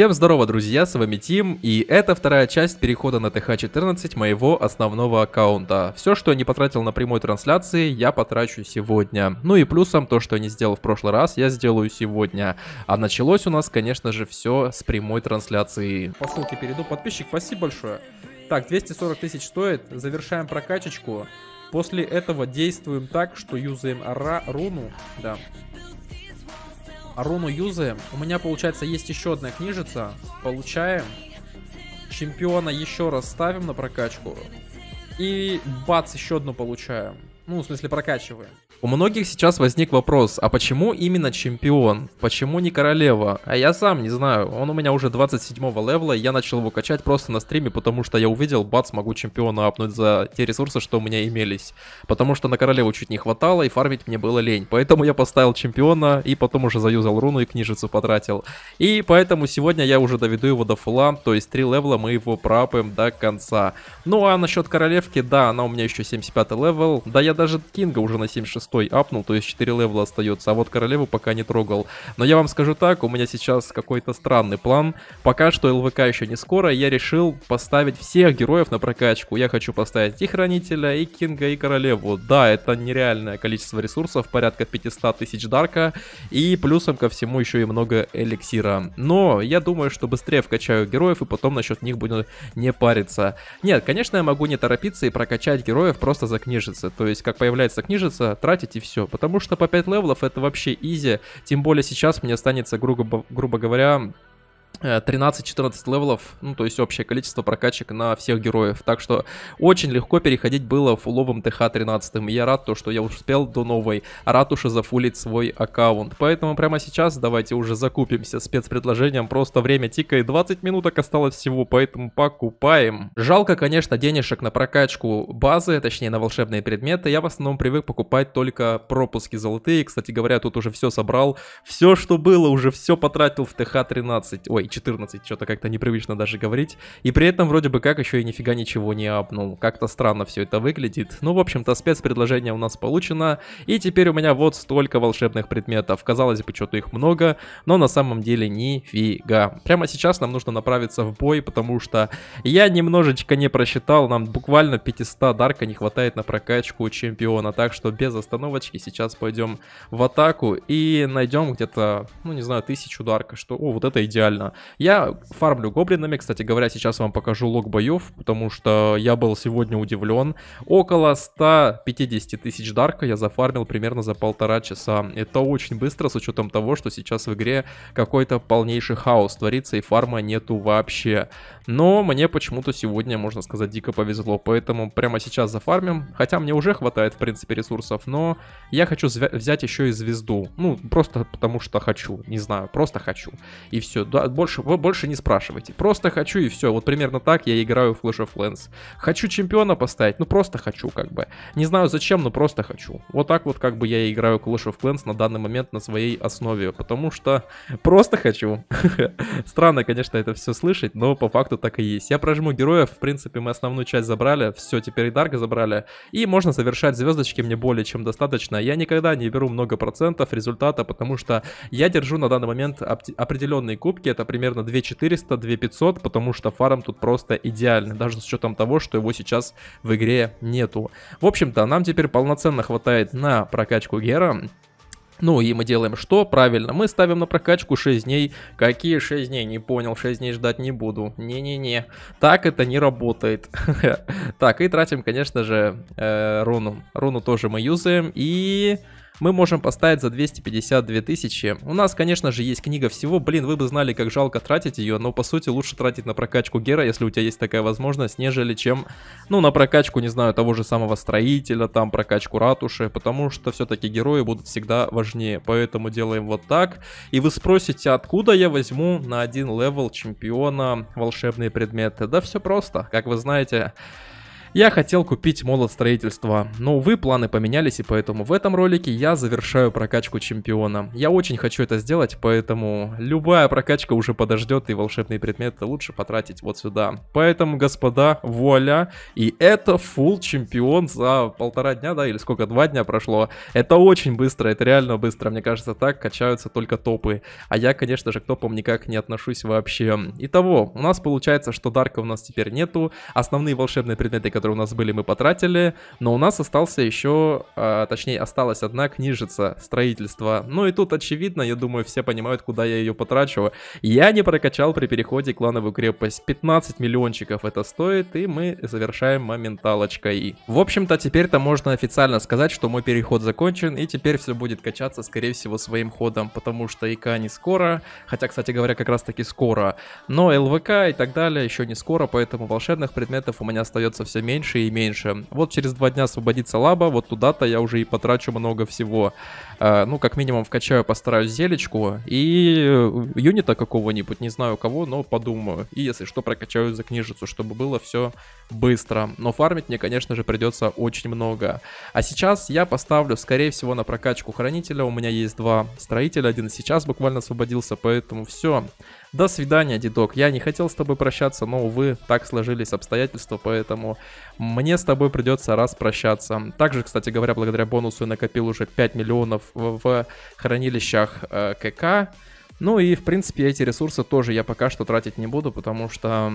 Всем здорово, друзья, с вами Тим, и это вторая часть перехода на ТХ-14 моего основного аккаунта. Все, что я не потратил на прямой трансляции, я потрачу сегодня. Ну и плюсом то, что я не сделал в прошлый раз, я сделаю сегодня. А началось у нас, конечно же, все с прямой трансляции. По ссылке перейду. Подписчик, спасибо большое. Так, 240 тысяч стоит, завершаем прокачечку. После этого действуем так, что юзаем ара, руну, да, руну юзаем. У меня, получается, есть еще одна книжица. Получаем. Чемпиона еще раз ставим на прокачку. И бац, еще одну получаем. Ну, в смысле, прокачиваем. У многих сейчас возник вопрос, а почему именно чемпион? Почему не королева? А я сам не знаю, он у меня уже 27 левела, и я начал его качать просто на стриме, потому что я увидел, бац, могу чемпиона апнуть за те ресурсы, что у меня имелись. Потому что на королеву чуть не хватало, и фармить мне было лень. Поэтому я поставил чемпиона, и потом уже заюзал руну и книжицу потратил. И поэтому сегодня я уже доведу его до фула, то есть 3 левела мы его пропаем до конца. Ну а насчет королевки, да, она у меня еще 75 левел, да я даже Кинга уже на 76 апнул, то есть 4 левела остается, а вот королеву пока не трогал. Но я вам скажу так, у меня сейчас какой-то странный план. Пока что ЛВК еще не скоро, я решил поставить всех героев на прокачку. Я хочу поставить и Хранителя, и Кинга, и Королеву. Да, это нереальное количество ресурсов, порядка 500 тысяч Дарка, и плюсом ко всему еще и много эликсира. Но я думаю, что быстрее вкачаю героев, и потом насчет них буду не париться. Нет, конечно, я могу не торопиться и прокачать героев просто за книжицы. То есть, как появляется книжица, тратить и все. Потому что по 5 левелов это вообще easy. Тем более сейчас мне останется, грубо, грубо говоря, 13-14 э, левелов, ну то есть общее количество прокачек на всех героев. Так что очень легко переходить было фуловым ТХ-13. И я рад, то, что я успел до новой, рад уже зафулить свой аккаунт. Поэтому прямо сейчас давайте уже закупимся спецпредложением. Просто время тикает, 20 минуток осталось всего, поэтому покупаем. Жалко, конечно, денежек на прокачку базы, точнее на волшебные предметы. Я в основном привык покупать только пропуски золотые. Кстати говоря, тут уже все собрал. Все, что было, уже все потратил в ТХ-13. Ой, 14, что-то как-то непривычно даже говорить. И при этом вроде бы как еще и нифига ничего не апнул. Как-то странно все это выглядит. Ну, в общем-то, спецпредложение у нас получено. И теперь у меня вот столько волшебных предметов. Казалось бы, что-то их много, но на самом деле нифига. Прямо сейчас нам нужно направиться в бой, потому что я немножечко не просчитал. Нам буквально 500 дарка не хватает на прокачку чемпиона. Так что без остановочки сейчас пойдем в атаку и найдем где-то, ну не знаю, тысячу дарка. Что, о, вот это идеально. Я фармлю гоблинами, кстати говоря, сейчас вам покажу лог боев, потому что я был сегодня удивлен. Около 150 тысяч дарка я зафармил примерно за полтора часа. Это очень быстро, с учетом того, что сейчас в игре какой-то полнейший хаос творится и фарма нету вообще. Но мне почему-то сегодня, можно сказать, дико повезло, поэтому прямо сейчас зафармим. Хотя мне уже хватает, в принципе, ресурсов, но я хочу взять еще и звезду. Ну, просто потому что хочу, не знаю, просто хочу. И все, да, больше, больше не спрашивайте. Просто хочу и все. Вот примерно так я играю в Clash of Clans. Хочу чемпиона поставить, ну просто хочу как бы. Не знаю зачем, но просто хочу. Вот так вот как бы я играю Clash of Clans на данный момент на своей основе. Потому что просто хочу. Странно, конечно, это все слышать, но по факту так и есть. Я прожму героев, в принципе, мы основную часть забрали. Все, теперь и Дарга забрали. И можно завершать звездочки мне более чем достаточно. Я никогда не беру много процентов результата, потому что я держу на данный момент определенные кубки. Это примерно 2400, 2500, потому что фарм тут просто идеальный, даже с учетом того, что его сейчас в игре нету. В общем-то, нам теперь полноценно хватает на прокачку Гера. Ну и мы делаем что? Правильно, мы ставим на прокачку 6 дней. Какие 6 дней? Не понял, 6 дней ждать не буду. Не-не-не, так это не работает. Так, и тратим, конечно же, э, руну. Руну тоже мы юзаем и мы можем поставить за 252 тысячи. У нас, конечно же, есть книга всего. Блин, вы бы знали, как жалко тратить ее, но по сути лучше тратить на прокачку Гера, если у тебя есть такая возможность, нежели чем, ну, на прокачку, не знаю, того же самого строителя, там, прокачку ратуши, потому что все-таки герои будут всегда важнее. Поэтому делаем вот так. И вы спросите, откуда я возьму на один левел чемпиона волшебные предметы? Да все просто. Как вы знаете, Я хотел купить молот строительства, но, увы, планы поменялись, и поэтому в этом ролике я завершаю прокачку чемпиона. Я очень хочу это сделать, поэтому любая прокачка уже подождет, и волшебные предметы лучше потратить вот сюда. Поэтому, господа, вуаля, и это full чемпион за полтора дня, да, или сколько, два дня прошло. Это очень быстро, это реально быстро, мне кажется, так качаются только топы. А я, конечно же, к топам никак не отношусь вообще. Итого, у нас получается, что Дарка у нас теперь нету, основные волшебные предметы, у нас были, мы потратили, но у нас остался еще, а, точнее, осталась одна книжица строительства. Ну и тут очевидно, я думаю, все понимают, куда я ее потрачу. Я не прокачал при переходе клановую крепость. 15 миллиончиков это стоит, и мы завершаем моменталочкой. В общем-то, теперь-то можно официально сказать, что мой переход закончен, и теперь все будет качаться, скорее всего, своим ходом, потому что ИК не скоро, хотя, кстати говоря, как раз таки скоро, но ЛВК и так далее еще не скоро, поэтому волшебных предметов у меня остается все меньше и меньше. Вот через два дня освободится лаба, вот туда-то я уже и потрачу много всего. Uh, ну, как минимум, вкачаю, постараюсь зелечку и юнита какого-нибудь, не знаю кого, но подумаю. И если что, прокачаю за книжицу, чтобы было все быстро. Но фармить мне, конечно же, придется очень много. А сейчас я поставлю, скорее всего, на прокачку хранителя. У меня есть два строителя, один сейчас буквально освободился, поэтому все. До свидания, дедок. Я не хотел с тобой прощаться, но, увы, так сложились обстоятельства, поэтому мне с тобой придется распрощаться. Также, кстати говоря, благодаря бонусу я накопил уже 5 миллионов в хранилищах э, КК. Ну и, в принципе, эти ресурсы тоже я пока что тратить не буду, потому что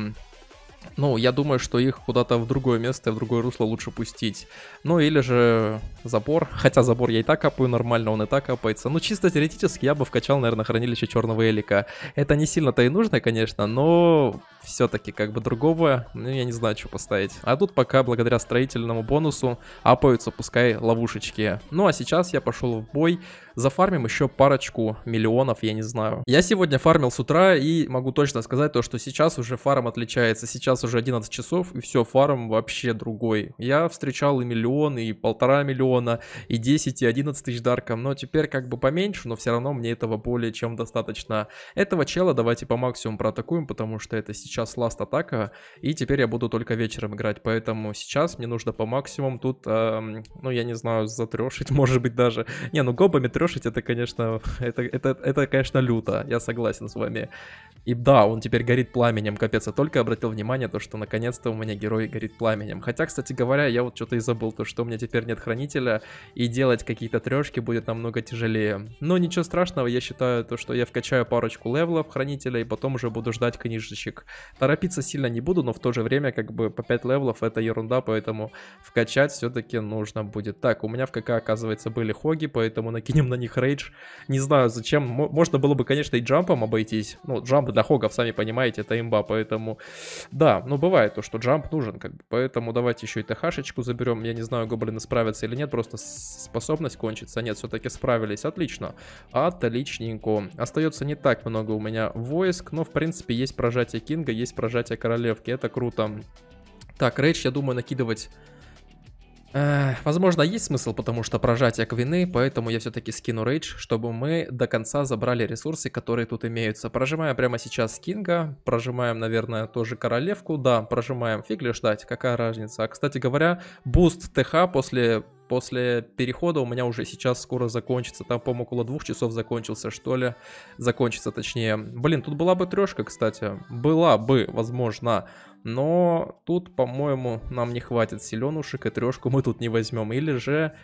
ну, я думаю, что их куда-то в другое место, в другое русло лучше пустить. Ну, или же забор. Хотя забор я и так капаю нормально, он и так капается. Ну, чисто теоретически я бы вкачал, наверное, хранилище черного элика. Это не сильно-то и нужно, конечно, но все-таки как бы другого, ну, я не знаю, что поставить. А тут пока благодаря строительному бонусу апаются, пускай, ловушечки. Ну, а сейчас я пошел в бой. Зафармим еще парочку миллионов, я не знаю. Я сегодня фармил с утра и могу точно сказать то, что сейчас уже фарм отличается. Сейчас уже 11 часов и все, фарм вообще другой. Я встречал и миллион, и полтора миллиона, и 10, и 11 тысяч дарком. Но теперь как бы поменьше, но все равно мне этого более чем достаточно. Этого чела давайте по максимуму проатакуем, потому что это сейчас last атака. И теперь я буду только вечером играть. Поэтому сейчас мне нужно по максимуму тут, э, ну я не знаю, затрешить, может быть даже. Не, ну гобами трешить это, конечно, это, это, это, конечно, люто, я согласен с вами. И да, он теперь горит пламенем, капец, я только обратил внимание, то, что наконец-то у меня герой горит пламенем. Хотя, кстати говоря, я вот что-то и забыл, то, что у меня теперь нет хранителя, и делать какие-то трешки будет намного тяжелее. Но ничего страшного, я считаю, то, что я вкачаю парочку левелов хранителя, и потом уже буду ждать книжечек. Торопиться сильно не буду, но в то же время, как бы, по 5 левелов это ерунда, поэтому вкачать все-таки нужно будет. Так, у меня в КК, оказывается, были хоги, поэтому накинем на них рейдж. Не знаю, зачем. Можно было бы, конечно, и джампом обойтись. Ну, jump для хогов, сами понимаете, это имба, поэтому... Да, ну бывает то, что jump нужен, как бы. Поэтому давайте еще и ТХшечку заберем. Я не знаю, гоблины справятся или нет, просто способность кончится. Нет, все-таки справились. Отлично. Отличненько. Остается не так много у меня войск, но, в принципе, есть прожатие Кинга, есть прожатие Королевки. Это круто. Так, рейдж, я думаю, накидывать возможно, есть смысл, потому что прожатие квины, поэтому я все-таки скину рейдж, чтобы мы до конца забрали ресурсы, которые тут имеются. Прожимаем прямо сейчас Кинга, прожимаем, наверное, тоже Королевку, да, прожимаем, фиг ли ждать, какая разница. А, кстати говоря, boost ТХ после после перехода у меня уже сейчас скоро закончится. Там, по-моему, около двух часов закончился, что ли. Закончится, точнее. Блин, тут была бы трешка, кстати. Была бы, возможно. Но тут, по-моему, нам не хватит силенушек, и трешку мы тут не возьмем. Или же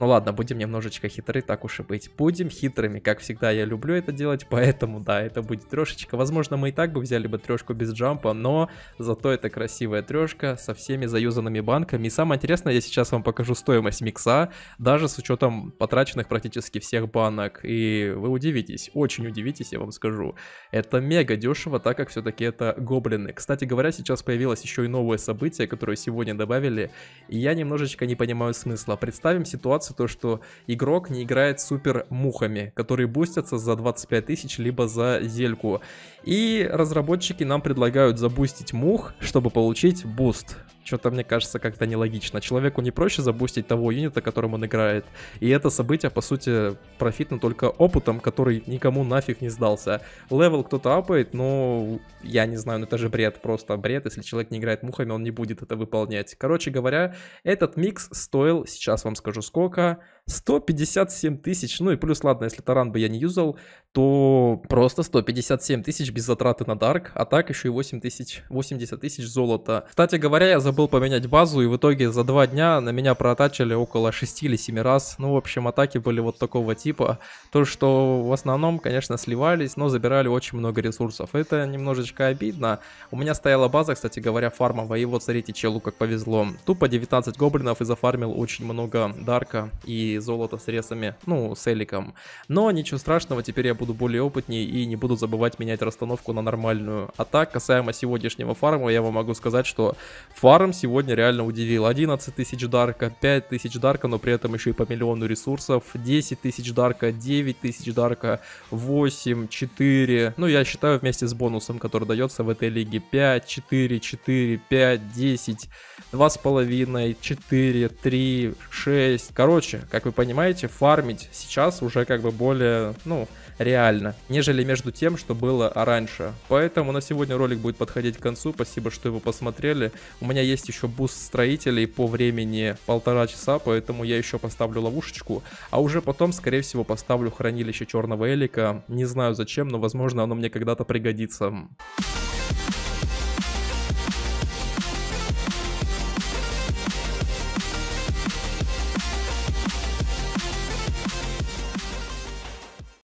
ну ладно, будем немножечко хитры, так уж и быть. Будем хитрыми, как всегда я люблю это делать, поэтому да, это будет трешечка. Возможно, мы и так бы взяли бы трешку без джампа, но зато это красивая трешка со всеми заюзанными банками. И самое интересное, я сейчас вам покажу стоимость микса, даже с учетом потраченных практически всех банок. И вы удивитесь, очень удивитесь, я вам скажу. Это мега дешево, так как все-таки это гоблины. Кстати говоря, сейчас появилось еще и новое событие, которое сегодня добавили, и я немножечко не понимаю смысла. Представим ситуацию, ситуацию, то что игрок не играет супер мухами, которые бустятся за 25 тысяч, либо за зельку. И разработчики нам предлагают забустить мух, чтобы получить буст. Что-то мне кажется как-то нелогично. Человеку не проще забустить того юнита, которым он играет. И это событие, по сути, профитно только опытом, который никому нафиг не сдался. Левел кто-то апает, но я не знаю, ну это же бред, просто бред. Если человек не играет мухами, он не будет это выполнять. Короче говоря, этот микс стоил, сейчас вам скажу сколько, 157 тысяч, ну и плюс, ладно, если таран бы я не юзал, то просто 157 тысяч без затраты на дарк, а так еще и 8 тысяч, 80 тысяч золота. Кстати говоря, я забыл поменять базу, и в итоге за два дня на меня протачили около 6 или 7 раз. Ну, в общем, атаки были вот такого типа. То, что в основном, конечно, сливались, но забирали очень много ресурсов. Это немножечко обидно. У меня стояла база, кстати говоря, фармовая, и вот смотрите, челу как повезло. Тупо 19 гоблинов и зафармил очень много дарка и золото с ресами, ну, с эликом. Но ничего страшного, теперь я буду более опытней и не буду забывать менять расстановку на нормальную. А так, касаемо сегодняшнего фарма, я вам могу сказать, что фарм сегодня реально удивил. 11 тысяч дарка, 5 тысяч дарка, но при этом еще и по миллиону ресурсов, 10 тысяч дарка, 9 тысяч дарка, 8, 4, ну, я считаю вместе с бонусом, который дается в этой лиге, 5, 4, 4, 5, 10, 2,5, 4, 3, 6. Короче, как вы понимаете, фармить сейчас уже как бы более, ну, реально, нежели между тем, что было раньше. Поэтому на сегодня ролик будет подходить к концу. Спасибо, что его посмотрели. У меня есть еще буст строителей по времени полтора часа, поэтому я еще поставлю ловушечку. А уже потом, скорее всего, поставлю хранилище черного элика. Не знаю зачем, но возможно оно мне когда-то пригодится.